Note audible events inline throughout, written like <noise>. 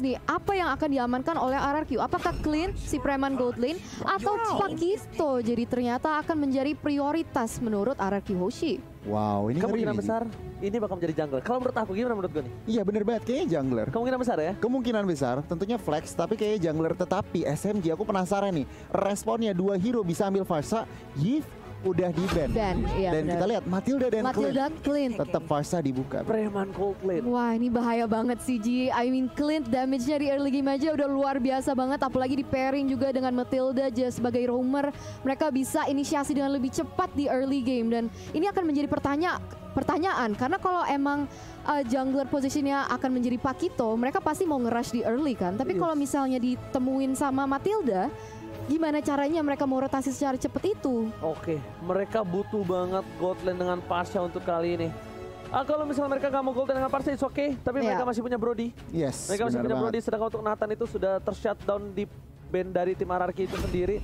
nih, apa yang akan diamankan oleh RRQ? Apakah Clean, si preman gold lane, atau Pakito? Jadi ternyata akan menjadi prioritas menurut RRQ Hoshi. Wow, ini Kemungkinan besar ini bakal menjadi jungler. Kalau menurut aku gimana menurut gue nih? Iya bener banget, kayaknya jungler. Kemungkinan besar ya? Kemungkinan besar, tentunya flex, tapi kayaknya jungler tetapi SMG aku penasaran nih, responnya dua hero bisa ambil Farsa, Yves udah di ban. Dan, iya dan kita lihat Matilda dan Matilda Clint. tetap Farsa dibuka. Preman gold lane. Wah ini bahaya banget sih Ji. I mean Clint damage-nya di early game aja udah luar biasa banget. Apalagi di pairing juga dengan Matilda aja sebagai roamer. Mereka bisa inisiasi dengan lebih cepat di early game. Dan ini akan menjadi pertanya pertanyaan. Karena kalau emang uh, jungler positionnya akan menjadi Pakito. Mereka pasti mau nge-rush di early kan. Tapi Yes. kalau misalnya ditemuin sama Matilda. Gimana caranya mereka mau rotasi secara cepat itu? Oke, mereka butuh banget gold lane dengan Pasha untuk kali ini. Ah, kalau misalnya mereka nggak mau gold lane dengan Pasha, it's okay. Tapi Iya. mereka masih punya Brody. Yes, Mereka masih punya banget. Brody, sedangkan untuk Nathan itu sudah tershutdown di band dari tim RRQ itu sendiri.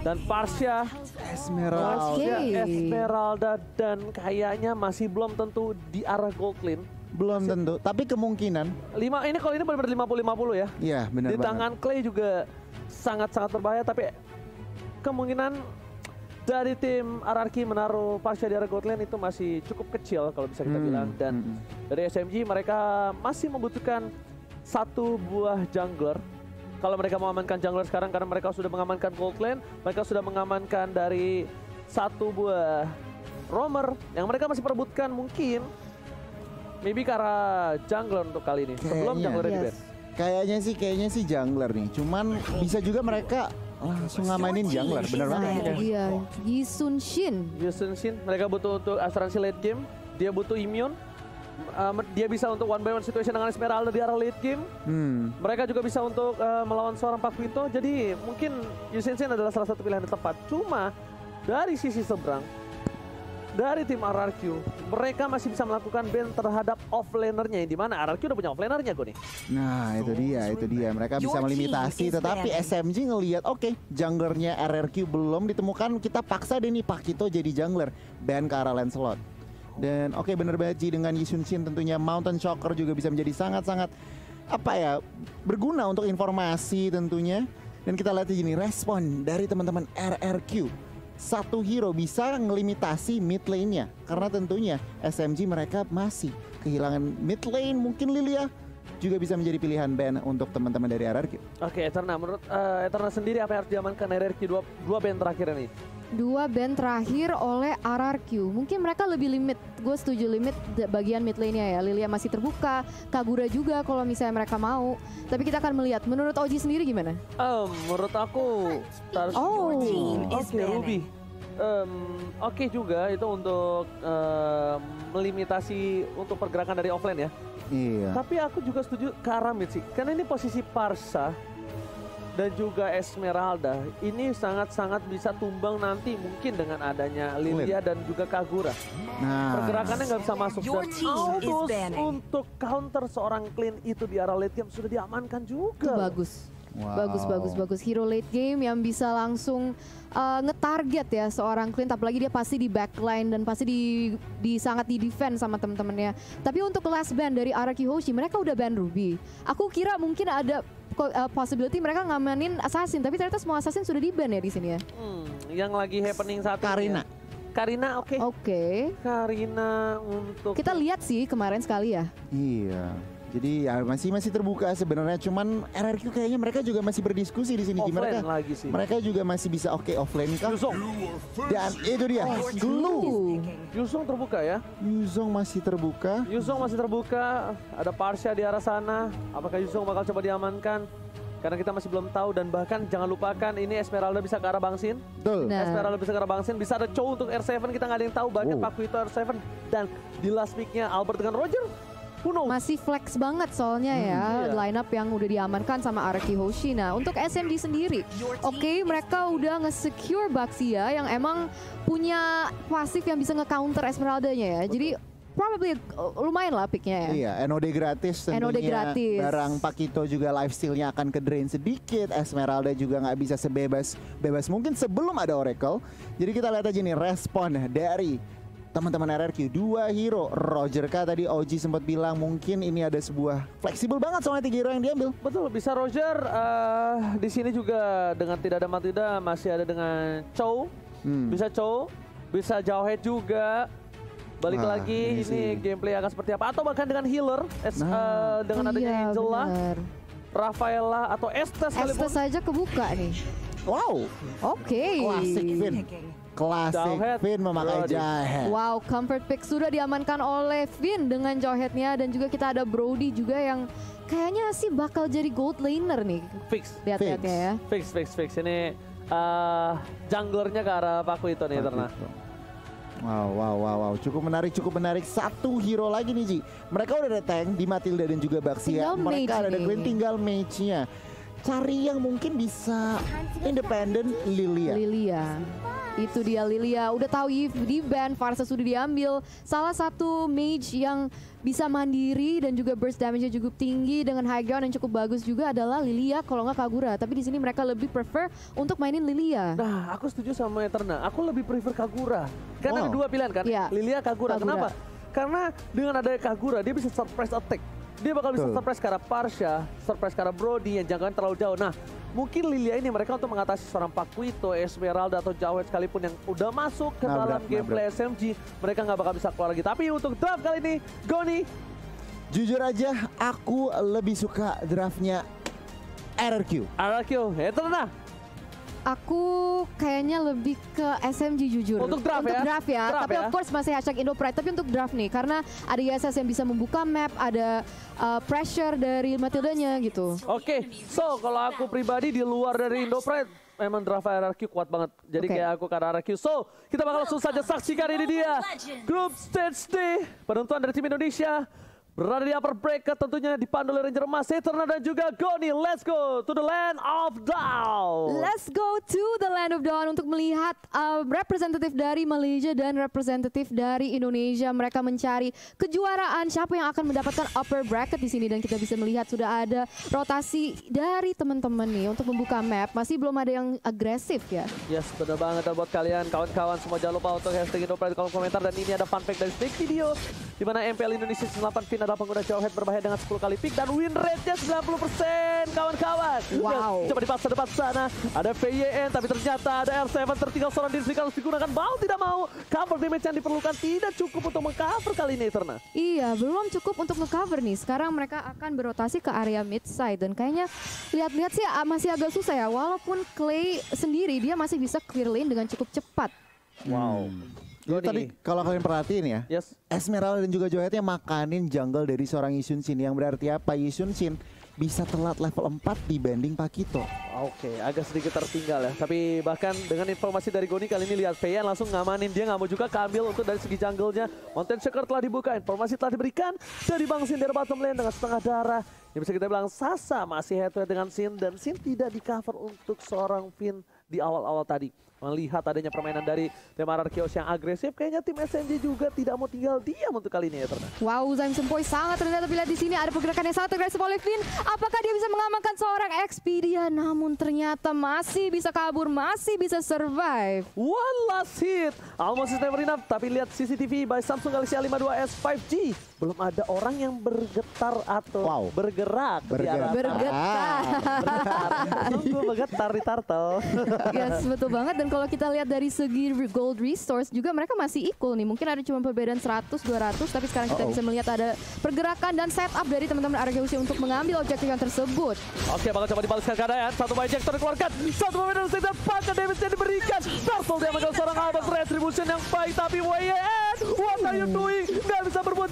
Dan Parsha, Esmeralda. Oke. Parsha, Esmeralda, dan kayaknya masih belum tentu di arah gold lane. Belum tentu, tapi kemungkinan. Lima, ini kalau ini benar-benar 50-50 ya. Iya, benar di banget. tangan Clay juga sangat-sangat berbahaya, tapi kemungkinan dari tim RRQ menaruh Parsha di arah lane itu masih cukup kecil kalau bisa kita Hmm, bilang. Dan hmm. dari SMG mereka masih membutuhkan satu buah jungler. Kalau mereka mengamankan jungler sekarang karena mereka sudah mengamankan gold lane, mereka sudah mengamankan dari satu buah roamer yang mereka masih perebutkan mungkin maybe arah jungler untuk kali ini sebelum Kayaknya. jungler di Yes. ban. Kayaknya sih, kayaknya sih jungler nih. Cuman bisa juga mereka langsung ngamainin jungler, bener banget. itu dia, Yi Sun Shin. Yusun Shin mereka butuh untuk asuransi late game, dia butuh immune. Uh, dia bisa untuk one by one situation dengan Esmeralda di arah late game. Hmm. Mereka juga bisa untuk uh, melawan seorang Pak Quinto. Jadi mungkin Yusin Shin adalah salah satu pilihan yang tepat. Cuma dari sisi seberang, dari tim RRQ, mereka masih bisa melakukan ban terhadap offlanernya. Yang di mana RRQ udah punya offlanernya gue nih. Nah itu dia, itu dia. Mereka bisa melimitasi, tetapi SMG ngelihat, oke, junglernya RRQ belum ditemukan. Kita paksa deh nih Pakito jadi jungler, ban ke arah Lancelot. Dan oke bener banget Ji dengan Yisun Shin tentunya Mountain Shocker juga bisa menjadi sangat-sangat apa ya berguna untuk informasi tentunya. Dan kita lihat di sini respon dari teman-teman RRQ. Satu hero bisa ngelimitasi mid lane-nya karena tentunya SMG mereka masih kehilangan mid lane mungkin Lilia juga bisa menjadi pilihan band untuk teman-teman dari RRQ. Oke, Eterna. Menurut uh, Eterna sendiri apa yang harus diamankan RRQ dua, dua band terakhir ini? Dua band terakhir oleh RRQ. Mungkin mereka lebih limit. Gue setuju limit bagian mid lane-nya ya. Lilia masih terbuka, Kagura juga kalau misalnya mereka mau. Tapi kita akan melihat. Menurut Oji sendiri gimana? Um, menurut aku harus Oh. Oke, Ruby. Em, Oke juga itu untuk em, melimitasi untuk pergerakan dari offline ya. Iya. Tapi aku juga setuju ke arah mid sih. Karena ini posisi Parsa dan juga Esmeralda ini sangat-sangat bisa tumbang nanti mungkin dengan adanya Lilia dan juga Kagura. Nah, Pergerakannya nggak bisa masuk dan Aldous untuk counter seorang clean itu di arah late game sudah diamankan Itu juga. bagus. wow. Bagus, bagus, bagus. Hero late game yang bisa langsung uh, nge-target ya seorang Clint. Apalagi dia pasti di backline dan pasti di, di sangat di defend sama temen-temennya. Tapi untuk last band dari Araki Hoshi, mereka udah ban Ruby. Aku kira mungkin ada uh, possibility mereka ngamanin Assassin. Tapi ternyata semua Assassin sudah di ban ya di sini ya. Hmm, yang lagi happening saat ini Karina. ya. Karina oke. Oke. Karina untuk Kita lihat sih kemarin sekali ya. Iya. Jadi ya masih masih terbuka sebenarnya cuman RRQ kayaknya mereka juga masih berdiskusi di sini offline mereka lagi sih. mereka juga masih bisa oke offline kah? Yuzong, Dan itu dia. Glue. Uh, Yuzong terbuka ya. Yuzong masih terbuka. Yuzong masih terbuka. Ada Parsha di arah sana. Apakah Yuzong bakal coba diamankan? Karena kita masih belum tahu dan bahkan jangan lupakan ini Esmeralda bisa ke arah Bangsin. Betul. Nah. Esmeralda bisa ke arah Bangsin. Bisa ada Chow untuk R7 kita nggak ada yang tahu. Bahkan Wow. Paku itu R7 dan di last pick-nya Albert dengan Roger. Who knows? masih flex banget soalnya ya iya. line up yang udah diamankan sama Araki Hoshi. Nah untuk SMD sendiri, oke mereka udah nge-secure Baxia yang emang punya pasif yang bisa nge-counter Esmeralda-nya ya. Jadi probably uh, lumayan lah picknya ya. Iya, NOD gratis tentunya. NOD gratis. Barang Pakito juga life steal-nya akan ke drain sedikit. Esmeralda juga nggak bisa sebebas bebas mungkin sebelum ada Oracle. Jadi kita lihat aja nih respon dari teman-teman RRQ dua hero Roger K tadi Oji sempat bilang mungkin ini ada sebuah fleksibel banget soalnya tiga hero yang diambil Betul, bisa Roger uh, di sini juga dengan tidak ada Matilda masih ada dengan Chow. Hmm. Bisa Chow, bisa Jauhead juga. Balik Wah, lagi ini ini, sih. gameplay akan seperti apa atau bahkan dengan healer es- Nah. uh, dengan adanya Iya, Angela, benar. Rafaela atau Estes Estes sekalipun. saja kebuka nih. wow Oke. klasik Finn klasik Jawhead, Finn memakai jahe Wow, comfort pick sudah diamankan oleh Finn dengan jawheadnya dan juga kita ada Brody juga yang kayaknya sih bakal jadi gold laner nih. Fix, Lihat-lihat Fix. ya. fix, fix, fix. Ini uh, junglernya ke arah Paku itu nih, Terna. Wow, wow, wow, wow. Cukup menarik, cukup menarik. Satu hero lagi nih, Ji. Mereka udah ada tank di Matilda dan juga Baxia. Tinggal Mereka ada nih. Gwen, tinggal mage-nya. Cari yang mungkin bisa independen Lilia. Lilia. Itu dia Lilia. Udah tahu di ban, Farsa sudah diambil. Salah satu mage yang bisa mandiri dan juga burst damage-nya cukup tinggi dengan high ground yang cukup bagus juga adalah Lilia kalau nggak Kagura. Tapi di sini mereka lebih prefer untuk mainin Lilia. Nah, aku setuju sama Eterna. Aku lebih prefer Kagura. Karena ada Wow. dua pilihan kan, Iya. Lilia Kagura. Kagura. Kenapa? Karena dengan adanya Kagura, dia bisa surprise attack. Dia bakal bisa Betul. surprise arah Parsha, surprise arah Brody yang jangkauan terlalu jauh. Nah, mungkin Lilia ini mereka untuk mengatasi seorang Pakuito, Esmeralda atau Jawed sekalipun yang udah masuk ke Nabrak, dalam gameplay SMG, mereka nggak bakal bisa keluar lagi. Tapi untuk draft kali ini, Goni, Jujur aja, aku lebih suka draftnya RRQ. RRQ, Eterna. Aku kayaknya lebih ke SMG jujur. Untuk draft ya? draft ya. Draft tapi ya? of course masih hashtag Indo Pride. Tapi untuk draft nih, karena ada ISS yang bisa membuka map, ada uh, pressure dari Matildanya gitu. Oke, so kalau aku pribadi di luar dari Indo Pride, memang draft RRQ kuat banget. Jadi Oke. kayak aku ke RRQ. So, kita bakal langsung saja saksikan ini dia. Grup Stage D, penentuan dari tim Indonesia. Berada di upper bracket tentunya dipandu oleh Ranger Emas, Eterna dan juga Goni. Let's go to the land of Dawn. Let's go to the land of dawn untuk melihat uh, representatif dari Malaysia dan representatif dari Indonesia. Mereka mencari kejuaraan siapa yang akan mendapatkan upper bracket di sini dan kita bisa melihat sudah ada rotasi dari teman-teman nih untuk membuka map. Masih belum ada yang agresif ya. Yes, benar banget dan buat kalian kawan-kawan semua jangan lupa untuk hashtag Indopride di kolom komentar dan ini ada fun fact dari Snake Video di mana MPL Indonesia 98 Fin adalah pengguna jawhead berbahaya dengan 10 kali pick dan win rate-nya 90% kawan-kawan. Wow. Dan Coba dipaksa depan sana ada VYN tapi ternyata ada R7 tertinggal seorang diri harus digunakan mau tidak mau cover damage yang diperlukan tidak cukup untuk mengcover kali ini Eterna. Iya, belum cukup untuk ngecover nih. Sekarang mereka akan berotasi ke area mid side dan kayaknya lihat-lihat sih ah, masih agak susah ya. Walaupun Clay sendiri dia masih bisa clear lane dengan cukup cepat. Wow. Jadi Goni. tadi kalau kalian perhatiin ya, Yes. Esmeralda dan juga Johetnya makanin jungle dari seorang Yisun Shin yang berarti apa? Yisun Shin bisa telat level 4 dibanding Pakito. Oke, agak sedikit tertinggal ya. Tapi bahkan dengan informasi dari Goni kali ini lihat Feyan langsung ngamanin dia nggak mau juga keambil untuk dari segi jungle-nya. Mountain Shaker telah dibuka, informasi telah diberikan dari Bang Sin dari bottom lane dengan setengah darah. Yang bisa kita bilang Sasa masih head to head dengan Sin dan Sin tidak di cover untuk seorang Finn di awal-awal tadi. Melihat adanya permainan dari tim RRQ yang agresif, kayaknya tim SMG juga tidak mau tinggal diam untuk kali ini ya Terna. Wow, Zaim Sempoi sangat tapi lihat di sini ada pergerakan yang sangat agresif oleh Finn. Apakah dia bisa mengamankan seorang Expedia? Namun ternyata masih bisa kabur, masih bisa survive. One last hit. Almost is never enough. Tapi lihat CCTV by Samsung Galaxy A52s 5G. Belum ada orang yang bergetar atau Wow. bergerak. di Bergerak. Bergetar. Bergetar. Tunggu bergetar di turtle. <laughs> yes, betul banget. Dan kalau kita lihat dari segi gold resource juga mereka masih equal nih. Mungkin ada cuma perbedaan 100, 200. Tapi sekarang kita Uh-oh. bisa melihat ada pergerakan dan setup dari teman-teman RGUC untuk mengambil objektif yang tersebut. Oke, bakal coba dibalaskan keadaan. Satu ejector dikeluarkan. Satu momentum dan pakai damage yang diberikan. Turtle dia mengambil seorang Albert Retribution yang baik. Tapi WYN, what are you doing?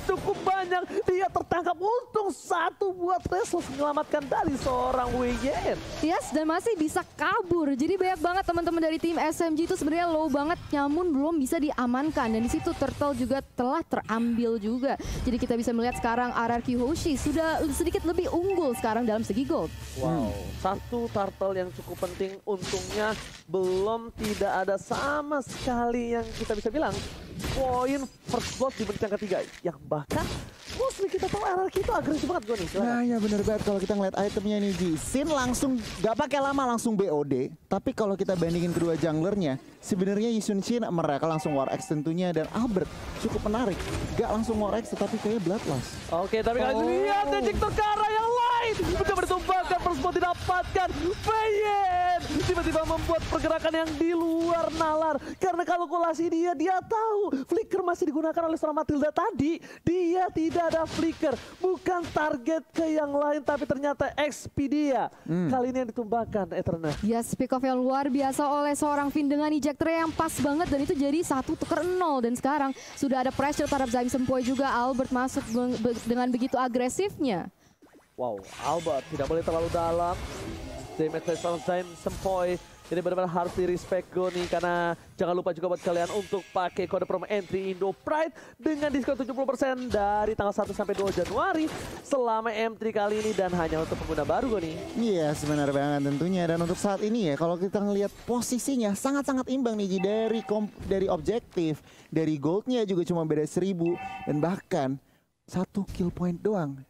Cukup banyak. Dia tertangkap. Untung satu buat Reslos menyelamatkan dari seorang WYN. Yes, dan masih bisa kabur. Jadi banyak banget teman-teman dari tim SMG itu sebenarnya low banget, namun belum bisa diamankan. Dan di situ Turtle juga telah terambil juga. Jadi kita bisa melihat sekarang RRQ Hoshi sudah sedikit lebih unggul sekarang dalam segi gold. Wow, satu turtle yang cukup penting untungnya belum tidak ada sama sekali yang kita bisa bilang poin first blood di menit yang ketiga. Yang bahkan mostly kita tahu RRQ itu agresif banget gue nih. Nah ya bener banget kalau kita ngeliat itemnya nih Ji. Sin langsung gak pakai lama langsung BOD. Tapi kalau kita bandingin kedua junglernya, sebenarnya Yisun Shin mereka langsung War X tentunya dan Albert cukup menarik. Gak langsung War X tetapi kayak Bloodlust. Oke, tapi kalian Oh. lihat Ejector ke arah yang ditumbangkan, first blood didapatkan. Bayen tiba-tiba membuat pergerakan yang di luar nalar. Karena kalkulasi dia, dia tahu flicker masih digunakan oleh seorang Matilda tadi. Dia tidak ada flicker. Bukan target ke yang lain, tapi ternyata Expedia. Kali ini yang ditumbangkan Eternal. Yes, pick off yang luar biasa oleh seorang Finn dengan ejector yang pas banget dan itu jadi satu tuker nol dan sekarang sudah ada pressure terhadap Zaim Sempoy juga Albert masuk dengan begitu agresifnya. Wow, Albert tidak boleh terlalu dalam. Damage dari Zaim Sempoy. Ini benar-benar harus di respect Goni karena jangan lupa juga buat kalian untuk pakai kode promo entry Indo Pride dengan diskon 70% dari tanggal 1 sampai 2 Januari selama M3 kali ini dan hanya untuk pengguna baru Goni. Iya sebenarnya banget tentunya dan untuk saat ini ya kalau kita ngelihat posisinya sangat-sangat imbang nih dari dari objektif dari goldnya juga cuma beda 1000 dan bahkan satu kill point doang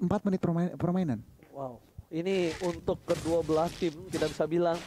Empat menit permain- permainan. Wow, ini untuk kedua belah tim kita bisa bilang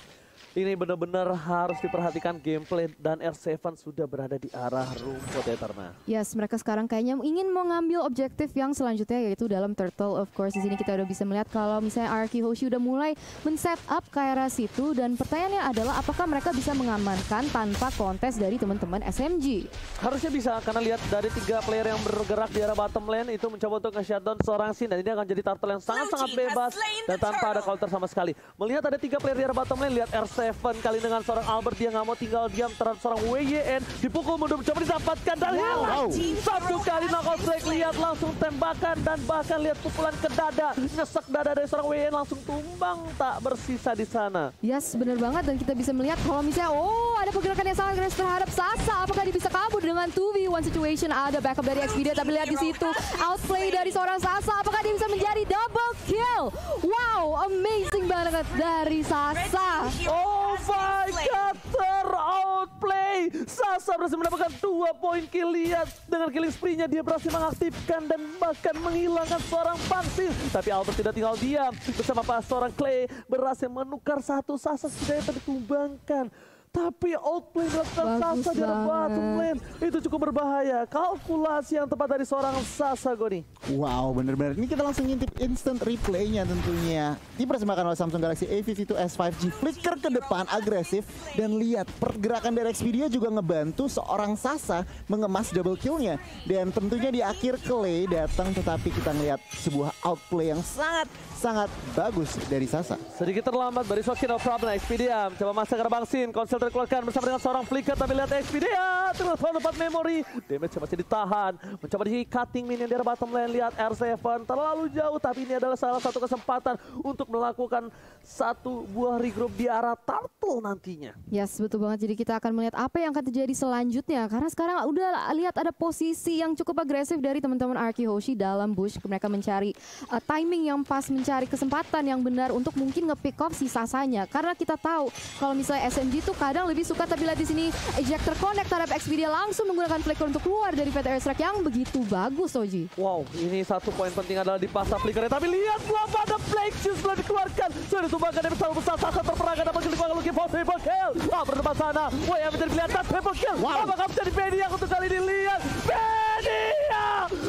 ini benar-benar harus diperhatikan gameplay dan R7 sudah berada di arah rumput Eterna. Yes, mereka sekarang kayaknya ingin mengambil objektif yang selanjutnya yaitu dalam turtle. Of course, di sini kita udah bisa melihat kalau misalnya Arki Hoshi udah mulai men-set up ke arah situ dan pertanyaannya adalah apakah mereka bisa mengamankan tanpa kontes dari teman-teman SMG. Harusnya bisa karena lihat dari tiga player yang bergerak di arah bottom lane itu mencoba untuk nge-shutdown seorang Sin dan ini akan jadi turtle yang sangat-sangat bebas dan tanpa ada counter sama sekali. Melihat ada tiga player di arah bottom lane, lihat R7 kali dengan seorang Albert dia nggak mau tinggal diam terhadap seorang WYN dipukul mundur mencoba didapatkan dan hilang. Satu kali knockout strike lihat langsung tembakan dan bahkan lihat pukulan ke dada nyesek dada dari seorang WYN langsung tumbang tak bersisa di sana. Yes, bener banget dan kita bisa melihat kalau misalnya oh ada pergerakan yang sangat agresif terhadap Sasa. Apakah dia bisa kabur dengan 2v1 situation? Ada backup dari Xpedia tapi lihat di situ outplay dari seorang Sasa. Apakah dia bisa menjadi double kill? Wow, amazing banget dari Sasa. Oh my god, teroutplay. Sasa berhasil mendapatkan dua poin kill. Lihat dengan killing spree-nya dia berhasil mengaktifkan dan bahkan menghilangkan seorang Pangsil. Tapi Albert tidak tinggal diam. Bersama pas seorang Clay berhasil menukar satu Sasa setidaknya tertumbangkan. Tapi outplay dilakukan Bagus Sasa di bottom lane. Itu cukup berbahaya. Kalkulasi yang tepat dari seorang Sasa Goni. Wow bener-bener. Ini kita langsung ngintip instant replaynya tentunya. Dipersembahkan oleh Samsung Galaxy A52 S5G Flicker ke depan agresif. Dan lihat pergerakan dari Xpedia juga ngebantu seorang Sasa mengemas double killnya. Dan tentunya di akhir Clay datang tetapi kita ngelihat sebuah outplay yang sangat sangat bagus dari Sasa. Sedikit terlambat dari Soki no problem. Expedia coba masa gerbang Sin konsel terkeluarkan bersama dengan seorang flicker tapi lihat Expedia telepon tempat memori damage masih ditahan mencoba di cutting minion dari bottom lane lihat R7 terlalu jauh tapi ini adalah salah satu kesempatan untuk melakukan satu buah regroup di arah turtle nantinya Yes, betul banget. Jadi kita akan melihat apa yang akan terjadi selanjutnya. Karena sekarang udah lihat ada posisi yang cukup agresif dari teman-teman Arki Hoshi dalam bush. Mereka mencari uh, timing yang pas, mencari kesempatan yang benar untuk mungkin nge-pick off si Sasanya. Karena kita tahu kalau misalnya SMG tuh kadang lebih suka tapi lihat di sini ejector connect terhadap Xpedia langsung menggunakan flicker untuk keluar dari PT Airstrike yang begitu bagus, Oji. Wow, ini satu poin penting adalah di pasar flickernya. Tapi lihat belum ada Blake Shoes belum dikeluarkan. Sudah ditumbangkan dari besar besar Sasa terperangkan dapat klik lagi for triple kill. Ah, berdepan sana. Wah, yang menjadi kelihatan triple kill. Apakah menjadi Media untuk kali ini lihat Media.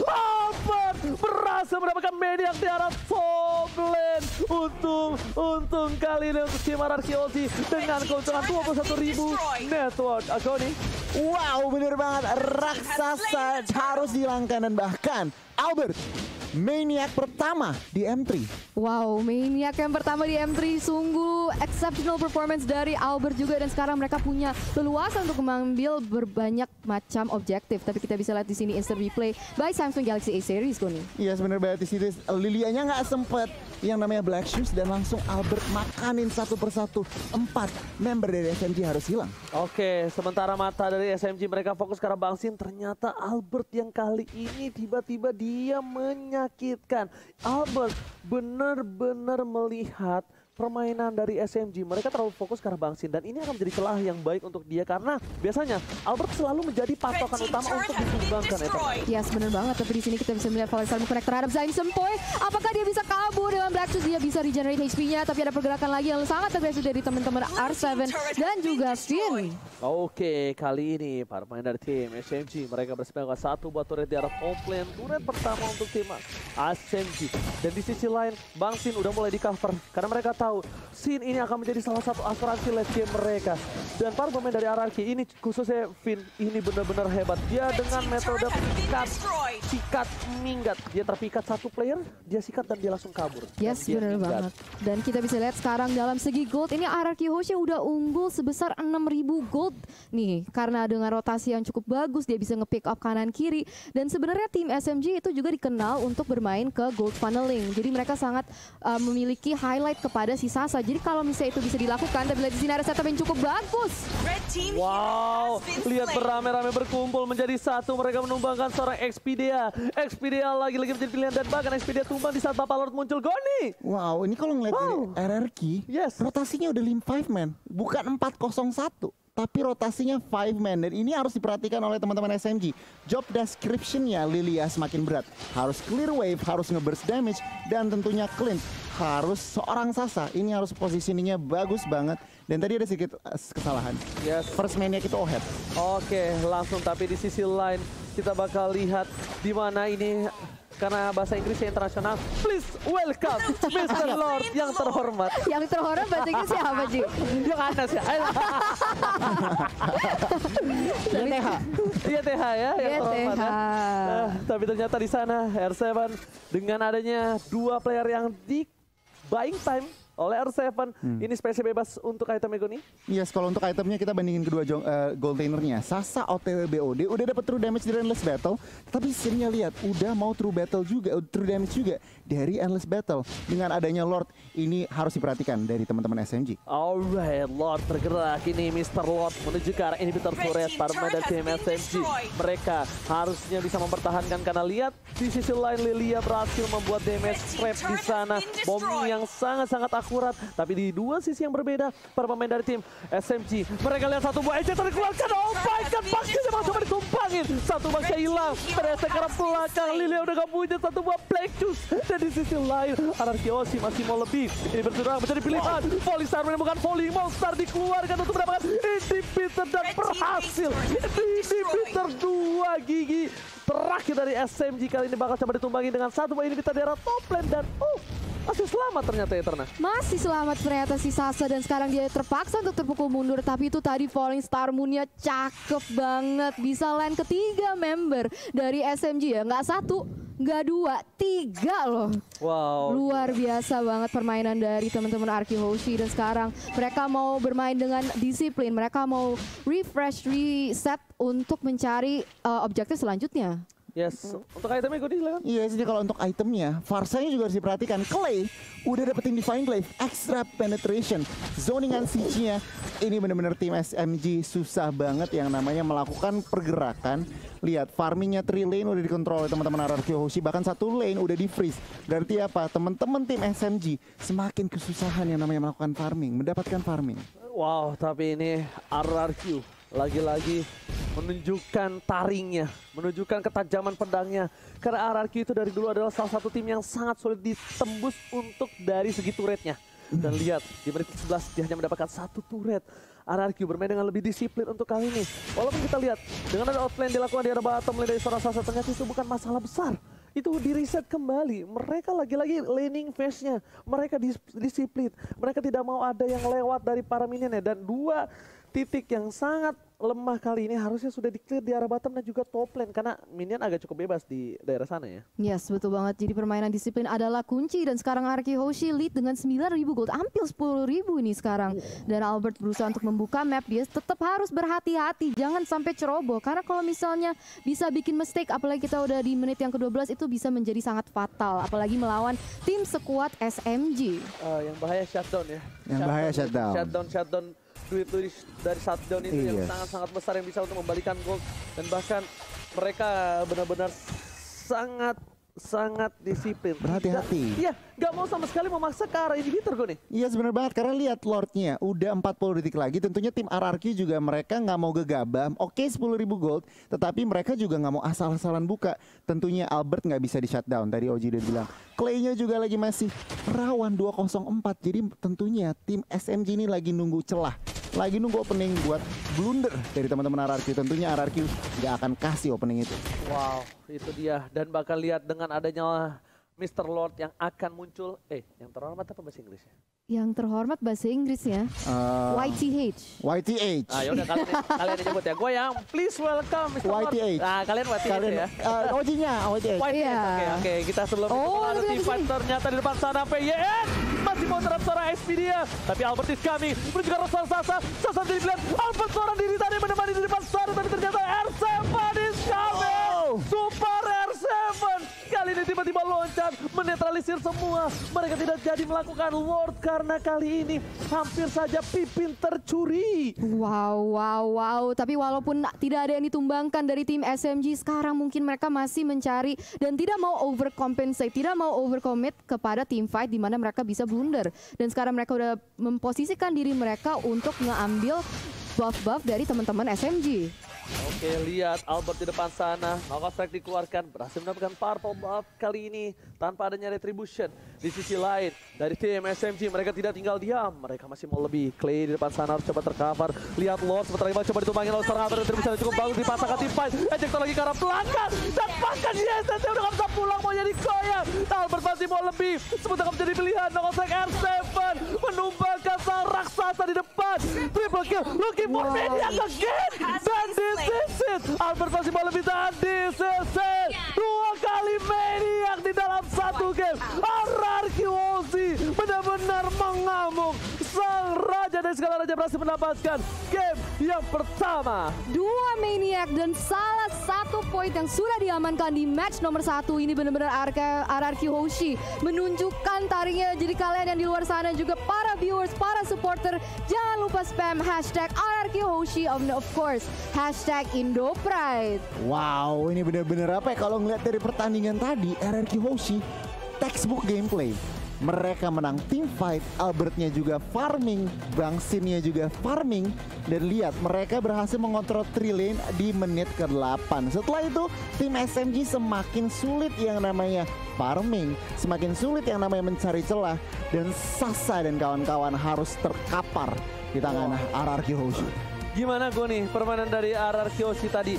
Albert berhasil mendapatkan Media di arah top lane. Untung, untung kali ini untuk tim Arkeologi dengan keuntungan 21 ribu network. Agoni. Wow bener banget raksasa harus dihilangkan dan bahkan Albert maniak pertama di M3 Wow, Maniac yang pertama di M3 sungguh exceptional performance dari Albert juga dan sekarang mereka punya leluasan untuk mengambil berbanyak macam objektif. Tapi kita bisa lihat di sini instant replay by Samsung Galaxy A series Goni. Iya sebenarnya berarti situ Lilianya nggak sempet yang namanya Black Shoes dan langsung Albert makanin satu persatu empat member dari SMG harus hilang. Oke, sementara mata dari SMG mereka fokus ke arah Bangsin, ternyata Albert yang kali ini tiba-tiba dia menyakitkan. Albert benar-benar melihat permainan dari SMG. Mereka terlalu fokus karena Bang Sin dan ini akan menjadi celah yang baik untuk dia karena biasanya Albert selalu menjadi patokan utama untuk ditumbangkan Eternal. Yes, bener banget. Tapi di sini kita bisa melihat Valencia connect terhadap Zain Sempoy. Apakah dia bisa kabur dengan Black Shoes? Dia bisa regenerate HP-nya, tapi ada pergerakan lagi yang sangat agresif dari teman-teman R7 dan juga Finn. Oke, kali ini para pemain dari tim SMG mereka bersepakat satu buat turret di arah komplain. Turret pertama untuk tim SMG. Dan di sisi lain, Bang Sin udah mulai di cover karena mereka tahu Sin ini akan menjadi salah satu asuransi late game mereka. Dan para pemain dari RRQ ini khususnya Finn ini benar-benar hebat. Dia dengan metode pikat, sikat, minggat. Dia terpikat satu player, dia sikat dan dia langsung kabur. Yes, minggat. banget. Dan kita bisa lihat sekarang dalam segi gold, ini RRQ Hosha udah unggul sebesar 6000 gold nih. Karena dengan rotasi yang cukup bagus, dia bisa nge-pick up kanan kiri. Dan sebenarnya tim SMG itu juga dikenal untuk bermain ke gold funneling. Jadi mereka sangat uh, memiliki highlight kepada si Sasa. Jadi kalau misalnya itu bisa dilakukan, tapi di sini ada setup yang cukup bagus. Wow, lihat beramai-ramai berkumpul menjadi satu. Mereka menumbangkan seorang Expedia. Expedia lagi-lagi menjadi pilihan dan bahkan Expedia tumbang di saat Bapak Lord muncul. Goni! Wow, ini kalau ngeliat Wow. RRQ, Yes. rotasinya udah 5 man, bukan 401. Tapi rotasinya 5 man dan ini harus diperhatikan oleh teman-teman SMG. Job description-nya Lilia semakin berat. Harus clear wave, harus ngeburst damage dan tentunya clean. Harus seorang Sasa. Ini harus positioningnya bagus banget. Dan tadi ada sedikit eh, kesalahan. Yes. First man-nya kita Ohead. Oke, langsung tapi di sisi lain kita bakal lihat di mana ini karena bahasa Inggrisnya internasional. Please welcome Mr. Lord yang terhormat. Yang terhormat bahasa Inggris siapa, Ji? <laughs> Yang Anas ya. Ayo. Dan TH. Iya TH ya yang terhormat. GTH. ya. Nah, tapi ternyata di sana R7 dengan adanya dua player yang di buying time oleh R7 ini spesial bebas untuk item Ego nih. Yes, kalau untuk itemnya kita bandingin kedua jong, eh, gold. Sasa OTW BOD udah dapat true damage dari Endless Battle, tapi skinnya lihat udah mau true battle juga, true damage juga dari Endless Battle. Dengan adanya Lord, ini harus diperhatikan dari teman-teman SMG. Alright, Lord bergerak ini Mr. Lord menuju ke arah inhibitor turret para pemain dari tim SMG. Mereka harusnya bisa mempertahankan karena lihat di sisi lain Lilia berhasil membuat damage trap di sana. Bom yang sangat-sangat akurat. Tapi di dua sisi yang berbeda para pemain dari tim SMG. Mereka lihat satu buah eject dikeluarkan. Oh my god, memang coba ditumpangin. Satu Baxnya hilang. Ternyata arah belakang. Lilia udah gak punya satu buah Black Juice. Dan di sisi lain, Anarkiosi masih mau lebih. Ini bergerak menjadi pilihan. Volley Star menemukan volley. Monster dikeluarkan untuk mendapatkan inhibitor dan berhasil. Inhibitor dua gigi. Terakhir dari SMG kali ini bakal coba ditumbangi dengan satu buah inhibitor di arah top lane. Dan oh, masih selamat ternyata Eterna. Masih selamat ternyata si Sasa dan sekarang dia terpaksa untuk terpukul mundur tapi itu tadi Falling Star Moon-nya cakep banget bisa land ketiga member dari SMG ya nggak satu nggak dua tiga loh. Wow. luar biasa banget permainan dari teman-teman Arki Hoshi. Dan sekarang mereka mau bermain dengan disiplin. Mereka mau refresh reset untuk mencari uh, objektif selanjutnya Yes, untuk itemnya gue silakan. Iya, jadi kalau untuk itemnya, Farsanya juga harus diperhatikan. Clay udah dapetin Divine Glaive, extra penetration, zoningan siege-nya. Ini bener-bener tim SMG susah banget yang namanya melakukan pergerakan. Lihat, farmingnya 3 lane udah dikontrol oleh teman-teman RRQ Hoshi, bahkan satu lane udah di freeze. Berarti apa? Teman-teman tim SMG semakin kesusahan yang namanya melakukan farming, mendapatkan farming. Wow, tapi ini RRQ lagi-lagi menunjukkan taringnya, menunjukkan ketajaman pedangnya. Karena RRQ itu dari dulu adalah salah satu tim yang sangat sulit ditembus untuk dari segi turretnya. Dan lihat, di menit ke-11 dia hanya mendapatkan satu turret. RRQ bermain dengan lebih disiplin untuk kali ini. Walaupun kita lihat, dengan ada outplay yang dilakukan di arah bottom lane dari seorang Sasa, ternyata itu bukan masalah besar. Itu di reset kembali. Mereka lagi-lagi laning phase-nya. Mereka dis- disiplin. Mereka tidak mau ada yang lewat dari para minionnya. Dan dua titik yang sangat lemah kali ini harusnya sudah di-clear di arah bottom dan juga top lane. Karena minion agak cukup bebas di daerah sana ya. Yes, betul banget. Jadi permainan disiplin adalah kunci dan sekarang Arki Hoshi lead dengan 9.000 gold, hampir 10.000 ini sekarang. Dan Albert berusaha untuk membuka map, dia tetap harus berhati-hati, jangan sampai ceroboh. Karena kalau misalnya bisa bikin mistake, apalagi kita udah di menit yang ke-12 itu bisa menjadi sangat fatal. Apalagi melawan tim sekuat SMG. Eh, yang bahaya shutdown ya. Yang bahaya shutdown. Shutdown, shutdown. Duit duit dari shutdown itu yang Iya. sangat-sangat besar yang bisa untuk membalikan gold. Dan bahkan mereka benar-benar sangat sangat disiplin. Berhati-hati. Iya, nggak mau sama sekali memaksa ke arah inhibitor gue nih. Iya sebenarnya banget karena lihat Lordnya udah 40 detik lagi tentunya tim RRQ juga mereka nggak mau gegabah oke 10.000 gold tetapi mereka juga nggak mau asal-asalan buka tentunya Albert nggak bisa di shutdown tadi Oji udah bilang Clay-nya juga lagi masih rawan 204 jadi tentunya tim SMG ini lagi nunggu celah lagi nunggu opening buat blunder dari teman-teman RRQ tentunya RRQ nggak akan kasih opening itu Wow, itu dia. Dan bakal lihat dengan adanya Mr. Lord yang akan muncul. Eh, yang terhormat apa bahasa Inggrisnya? Yang terhormat bahasa Inggrisnya Eh, YTH. YTH Ah, yaudah kalian, kalian nyebut ya. Gue yang please welcome Mr. YTH. Nah, kalian YTH kalian ya. eh, Ojinya OJH YTH, oke, oke. Kita sebelum itu Oh, tapi fight sini. ternyata di depan sana PYN. Masih mau terap seorang Expedia. Tapi Albert is coming. Menuju ke arah Sasa. Sasa Sasa dilihat. Albert seorang diri tadi menemani di depan sana. Tapi ternyata R7 is coming. Wow. Super R7. Kali ini tiba-tiba loncat. Menetralisir semua. Mereka tidak jadi melakukan Lord. Karena kali ini hampir saja Pipin tercuri. Wow, wow, wow. Tapi walaupun tidak ada yang ditumbangkan dari tim SMG, sekarang mungkin mereka masih mencari dan tidak mau overcompensate, tidak mau overcommit kepada team fight di mana mereka bisa blunder. Dan sekarang mereka udah memposisikan diri mereka untuk ngambil buff-buff dari teman-teman SMG. Oke, lihat Albert di depan sana. Knockout strike dikeluarkan. Berhasil mendapatkan purple buff kali ini tanpa adanya retribution. Di sisi lain, dari tim SMG mereka tidak tinggal diam. Mereka masih mau lebih. Clay di depan sana harus coba tercover. Lihat Lord sebentar lagi coba ditumbangin oleh seorang Albert. Retribution yang cukup bagus dipasangkan tim fight. Ejector lagi ke arah belakang. Dan bahkan yes, SMG udah gak bisa pulang mau jadi goyang. Albert masih mau lebih. Sebentar menjadi pilihan. Knockout strike R7 menumbangkan sang raksasa di depan. Triple kill. Looking for Wow. Maniac again. Dan this is it. Albert masih mau lebih dan this is it. Dua kali Maniac di dalam satu game. RRQ Ozzy benar-benar mengamuk. Sang raja dari segala raja berhasil mendapatkan game yang pertama. Dua maniac dan salah satu poin yang sudah diamankan di match nomor satu ini benar-benar RRQ Hoshi menunjukkan taringnya. Jadi kalian yang di luar sana juga para viewers, para supporter jangan lupa spam hashtag RRQ Hoshi and of course hashtag Indopride. Wow, ini bener-bener apa ya kalau ngeliat dari pertandingan tadi RRQ Hoshi textbook gameplay. Mereka menang team fight, Albertnya juga farming, Bang Sinnya juga farming dan lihat mereka berhasil mengontrol three lane di menit ke-8. Setelah itu tim SMG semakin sulit yang namanya farming, semakin sulit yang namanya mencari celah dan Sasa dan kawan-kawan harus terkapar di tangan RRQ Hoshi. Gimana gue nih permainan dari RRQ Ozzy tadi?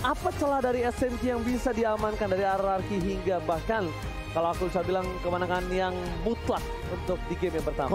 Apa celah dari SMG yang bisa diamankan dari RRQ hingga bahkan kalau aku bisa bilang kemenangan yang mutlak untuk di game yang pertama?